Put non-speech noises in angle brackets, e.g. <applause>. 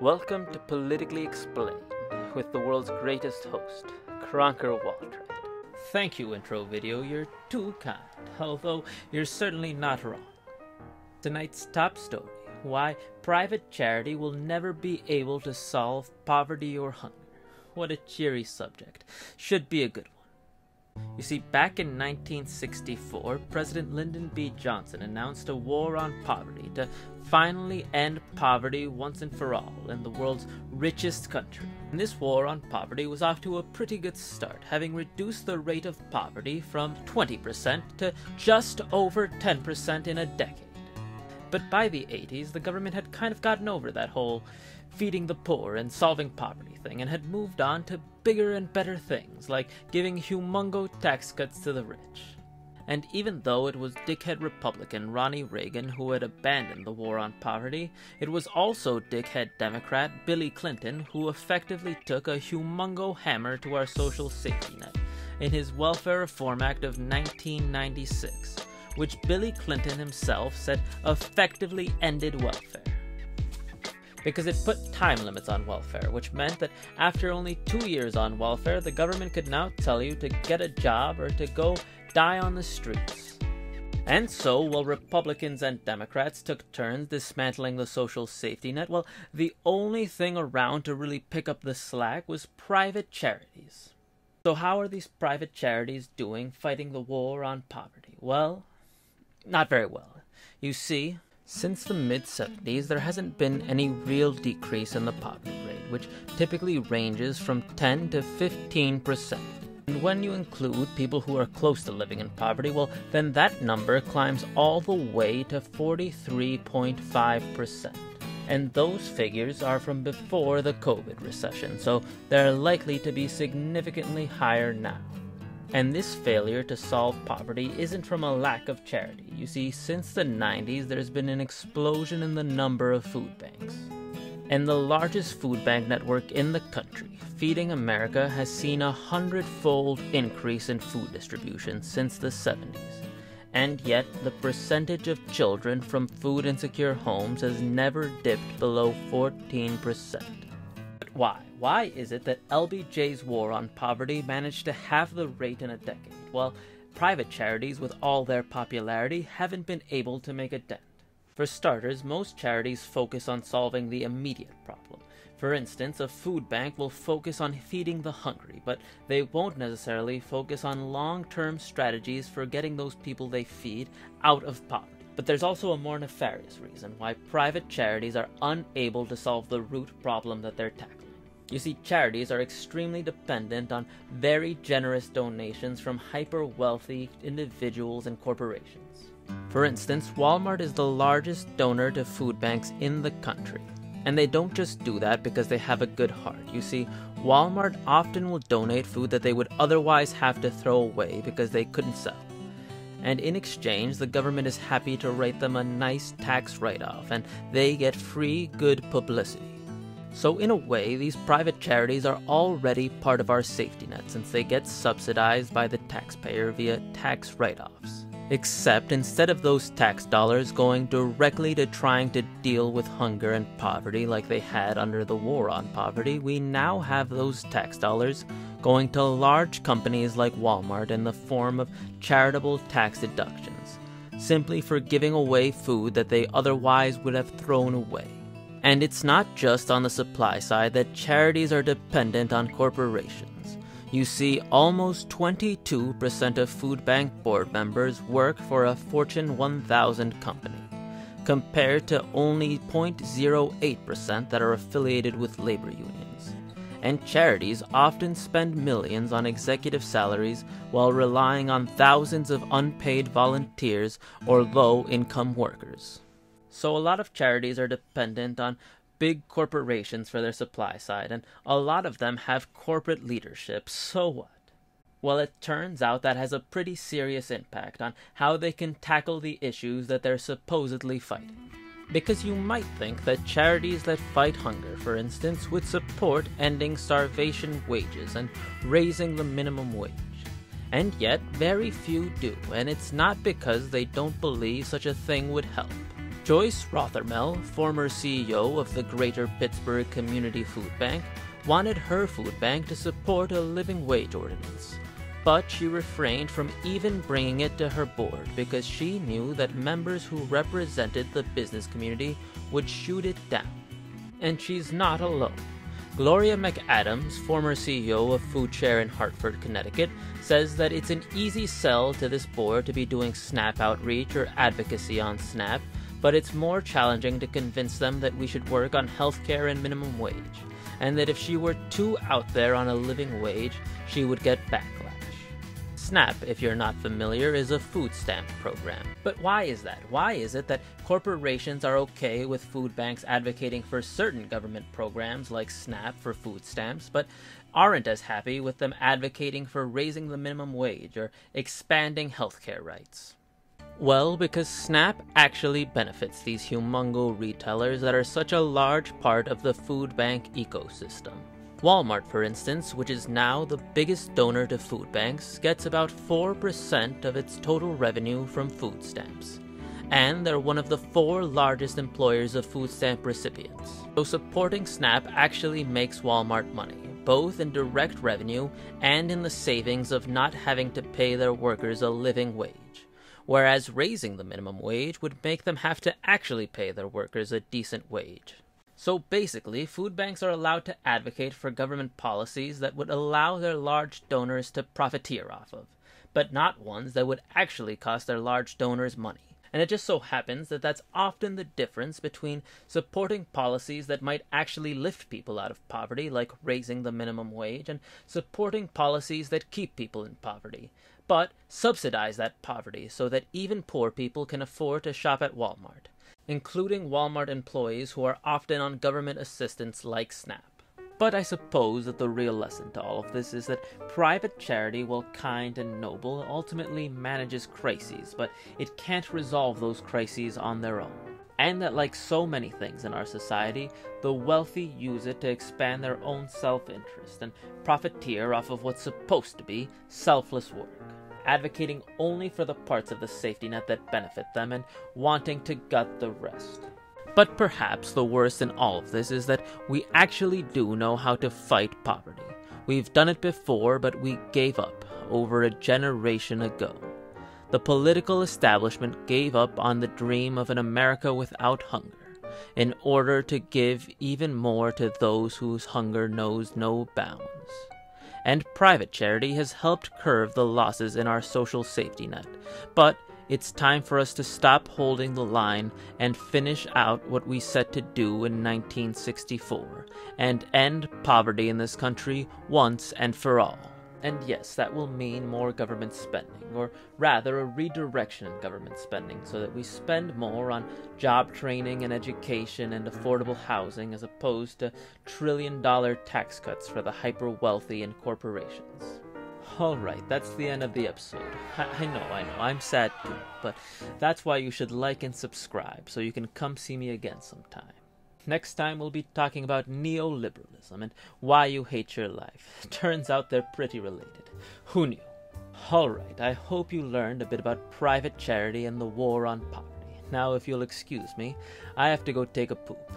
Welcome to Politically Explained with the world's greatest host, Cronker Waltrite. Thank you, intro video. You're too kind, although you're certainly not wrong. Tonight's top story why private charity will never be able to solve poverty or hunger. What a cheery subject. Should be a good one. You see, back in 1964, President Lyndon B. Johnson announced a war on poverty to finally end poverty once and for all in the world's richest country. And this war on poverty was off to a pretty good start, having reduced the rate of poverty from 20% to just over 10% in a decade. But by the 80s, the government had kind of gotten over that whole feeding the poor and solving poverty thing and had moved on to bigger and better things, like giving humongo tax cuts to the rich. And even though it was dickhead Republican Ronnie Reagan who had abandoned the war on poverty, it was also dickhead Democrat Billy Clinton who effectively took a humongo hammer to our social safety net in his Welfare Reform Act of 1996, which Billy Clinton himself said effectively ended welfare because it put time limits on welfare, which meant that after only two years on welfare, the government could now tell you to get a job or to go die on the streets. And so, while Republicans and Democrats took turns dismantling the social safety net, well, the only thing around to really pick up the slack was private charities. So, how are these private charities doing fighting the war on poverty? Well, not very well. You see, since the mid 70s, there hasn't been any real decrease in the poverty rate, which typically ranges from 10 to 15 percent. And when you include people who are close to living in poverty, well, then that number climbs all the way to 43.5 percent. And those figures are from before the COVID recession, so they're likely to be significantly higher now. And this failure to solve poverty isn't from a lack of charity. You see, since the 90s, there's been an explosion in the number of food banks. And the largest food bank network in the country, Feeding America, has seen a hundredfold increase in food distribution since the 70s. And yet, the percentage of children from food insecure homes has never dipped below 14%. Why? Why is it that LBJ's war on poverty managed to halve the rate in a decade, while private charities, with all their popularity, haven't been able to make a dent? For starters, most charities focus on solving the immediate problem. For instance, a food bank will focus on feeding the hungry, but they won't necessarily focus on long term strategies for getting those people they feed out of poverty. But there's also a more nefarious reason why private charities are unable to solve the root problem that they're tackling. You see, charities are extremely dependent on very generous donations from hyper wealthy individuals and corporations. For instance, Walmart is the largest donor to food banks in the country. And they don't just do that because they have a good heart. You see, Walmart often will donate food that they would otherwise have to throw away because they couldn't sell. And in exchange, the government is happy to write them a nice tax write off, and they get free good publicity. So, in a way, these private charities are already part of our safety net since they get subsidized by the taxpayer via tax write offs. Except instead of those tax dollars going directly to trying to deal with hunger and poverty like they had under the war on poverty, we now have those tax dollars going to large companies like Walmart in the form of charitable tax deductions, simply for giving away food that they otherwise would have thrown away. And it's not just on the supply side that charities are dependent on corporations. You see, almost 22% of food bank board members work for a Fortune 1000 company, compared to only 0.08% that are affiliated with labor unions. And charities often spend millions on executive salaries while relying on thousands of unpaid volunteers or low income workers. So a lot of charities are dependent on big corporations for their supply side, and a lot of them have corporate leadership. So what? Well, it turns out that has a pretty serious impact on how they can tackle the issues that they're supposedly fighting. Because you might think that charities that fight hunger, for instance, would support ending starvation wages and raising the minimum wage. And yet, very few do, and it's not because they don't believe such a thing would help. Joyce Rothermel, former CEO of the Greater Pittsburgh Community Food Bank, wanted her food bank to support a living wage ordinance. But she refrained from even bringing it to her board because she knew that members who represented the business community would shoot it down. And she's not alone. Gloria McAdams, former CEO of FoodShare in Hartford, Connecticut, says that it's an easy sell to this board to be doing SNAP outreach or advocacy on SNAP, but it's more challenging to convince them that we should work on healthcare and minimum wage, and that if she were too out there on a living wage, she would get backlash. SNAP, if you're not familiar, is a food stamp program. But why is that? Why is it that corporations are okay with food banks advocating for certain government programs like SNAP for food stamps, but aren't as happy with them advocating for raising the minimum wage or expanding healthcare rights? Well, because Snap actually benefits these humongo retailers that are such a large part of the food bank ecosystem. Walmart, for instance, which is now the biggest donor to food banks, gets about 4% of its total revenue from food stamps. And they're one of the four largest employers of food stamp recipients. So supporting SNAP actually makes Walmart money, both in direct revenue and in the savings of not having to pay their workers a living wage. Whereas raising the minimum wage would make them have to actually pay their workers a decent wage. So basically, food banks are allowed to advocate for government policies that would allow their large donors to profiteer off of, but not ones that would actually cost their large donors money. And it just so happens that that's often the difference between supporting policies that might actually lift people out of poverty, like raising the minimum wage, and supporting policies that keep people in poverty, but subsidize that poverty so that even poor people can afford to shop at Walmart including Walmart employees who are often on government assistance like SNAP. But I suppose that the real lesson to all of this is that private charity, while kind and noble, ultimately manages crises, but it can't resolve those crises on their own. And that, like so many things in our society, the wealthy use it to expand their own self interest and profiteer off of what's supposed to be selfless work advocating only for the parts of the safety net that benefit them and wanting to gut the rest. But perhaps the worst in all of this is that we actually do know how to fight poverty. We've done it before, but we gave up over a generation ago. The political establishment gave up on the dream of an America without hunger in order to give even more to those whose hunger knows no bounds and private charity has helped curb the losses in our social safety net. But it's time for us to stop holding the line and finish out what we set to do in 1964 and end poverty in this country once and for all. And yes, that will mean more government spending, or rather a redirection in government spending, so that we spend more on job training and education and affordable housing as opposed to trillion dollar tax cuts for the hyper wealthy and corporations. Alright, that's the end of the episode. I, I, know, I know, I'm sad too, but that's why you should like and subscribe so you can come see me again sometime. Next time we'll be talking about neoliberalism and why you hate your life. <laughs> Turns out they're pretty related. Who knew? Alright, I hope you learned a bit about private charity and the war on poverty. Now, if you'll excuse me, I have to go take a poop.